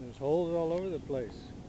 There's holes all over the place.